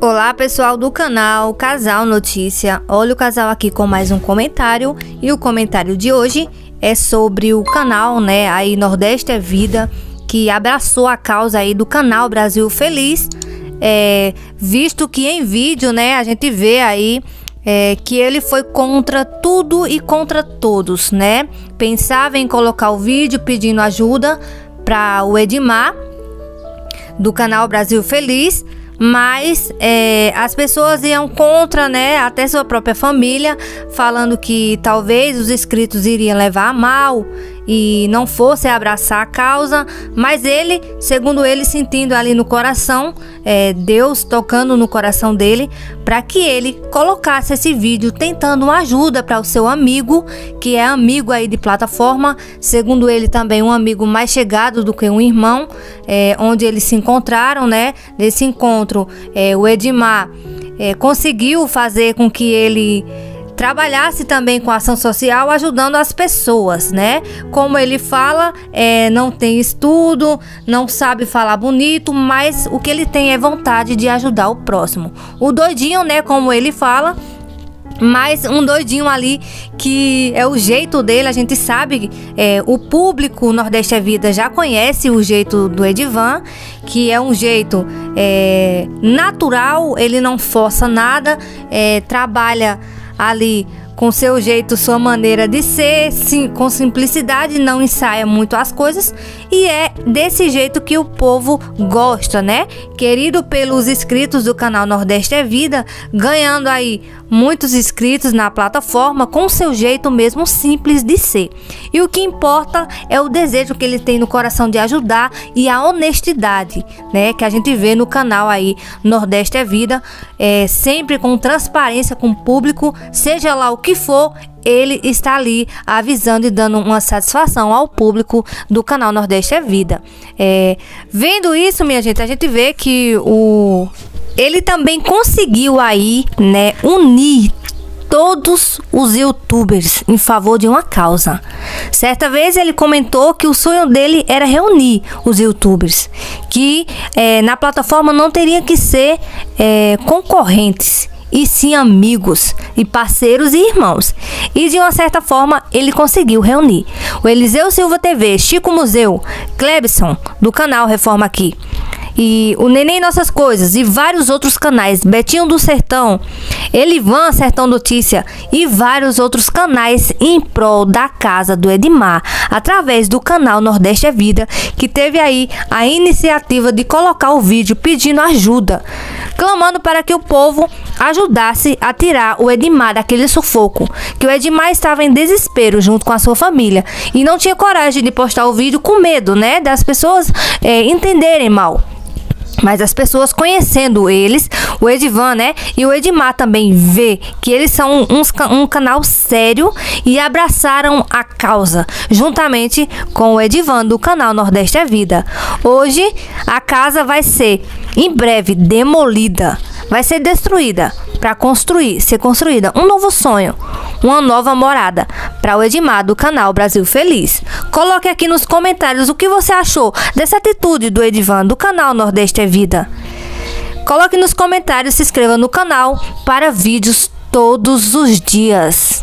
Olá pessoal do canal Casal Notícia, olha o casal aqui com mais um comentário. E o comentário de hoje é sobre o canal, né, aí Nordeste é Vida, que abraçou a causa aí do canal Brasil Feliz, é, visto que em vídeo, né, a gente vê aí é, que ele foi contra tudo e contra todos, né, pensava em colocar o vídeo pedindo ajuda para o Edmar do canal Brasil Feliz, mas é, as pessoas iam contra, né, até sua própria família, falando que talvez os inscritos iriam levar a mal e não fosse abraçar a causa, mas ele, segundo ele, sentindo ali no coração, é, Deus tocando no coração dele, para que ele colocasse esse vídeo tentando uma ajuda para o seu amigo, que é amigo aí de plataforma, segundo ele também um amigo mais chegado do que um irmão, é, onde eles se encontraram, né? Nesse encontro, é, o Edmar é, conseguiu fazer com que ele trabalhasse também com ação social, ajudando as pessoas, né? Como ele fala, é, não tem estudo, não sabe falar bonito, mas o que ele tem é vontade de ajudar o próximo. O doidinho, né? Como ele fala, mas um doidinho ali que é o jeito dele, a gente sabe, é, o público Nordeste é Vida já conhece o jeito do Edivan, que é um jeito é, natural, ele não força nada, é, trabalha ali com seu jeito, sua maneira de ser, sim, com simplicidade, não ensaia muito as coisas e é desse jeito que o povo gosta, né? Querido pelos inscritos do canal Nordeste é Vida, ganhando aí muitos inscritos na plataforma com seu jeito mesmo simples de ser. E o que importa é o desejo que ele tem no coração de ajudar e a honestidade, né? Que a gente vê no canal aí Nordeste é Vida, é, sempre com transparência com o público, seja lá o que for, ele está ali avisando e dando uma satisfação ao público do canal Nordeste é Vida. É, vendo isso, minha gente, a gente vê que o ele também conseguiu aí, né, unir todos os youtubers em favor de uma causa. Certa vez ele comentou que o sonho dele era reunir os youtubers, que é, na plataforma não teria que ser é, concorrentes e sim amigos e parceiros e irmãos. E de uma certa forma ele conseguiu reunir o Eliseu Silva TV, Chico Museu, Clebson do canal Reforma Aqui e o Neném Nossas Coisas e vários outros canais, Betinho do Sertão, Elivan Sertão Notícia e vários outros canais em prol da casa do Edmar, através do canal Nordeste é Vida, que teve aí a iniciativa de colocar o vídeo pedindo ajuda, clamando para que o povo ajudasse a tirar o Edmar daquele sufoco, que o Edmar estava em desespero junto com a sua família e não tinha coragem de postar o vídeo com medo, né, das pessoas é, entenderem mal. Mas as pessoas conhecendo eles, o Edivan, né? E o Edmar também vê que eles são um canal sério e abraçaram a causa, juntamente com o Edivan do canal Nordeste é Vida. Hoje a casa vai ser em breve demolida, vai ser destruída para construir, ser construída um novo sonho, uma nova morada para o Edmar do canal Brasil Feliz. Coloque aqui nos comentários o que você achou dessa atitude do Edivan do canal Nordeste é Vida. Coloque nos comentários, se inscreva no canal para vídeos todos os dias.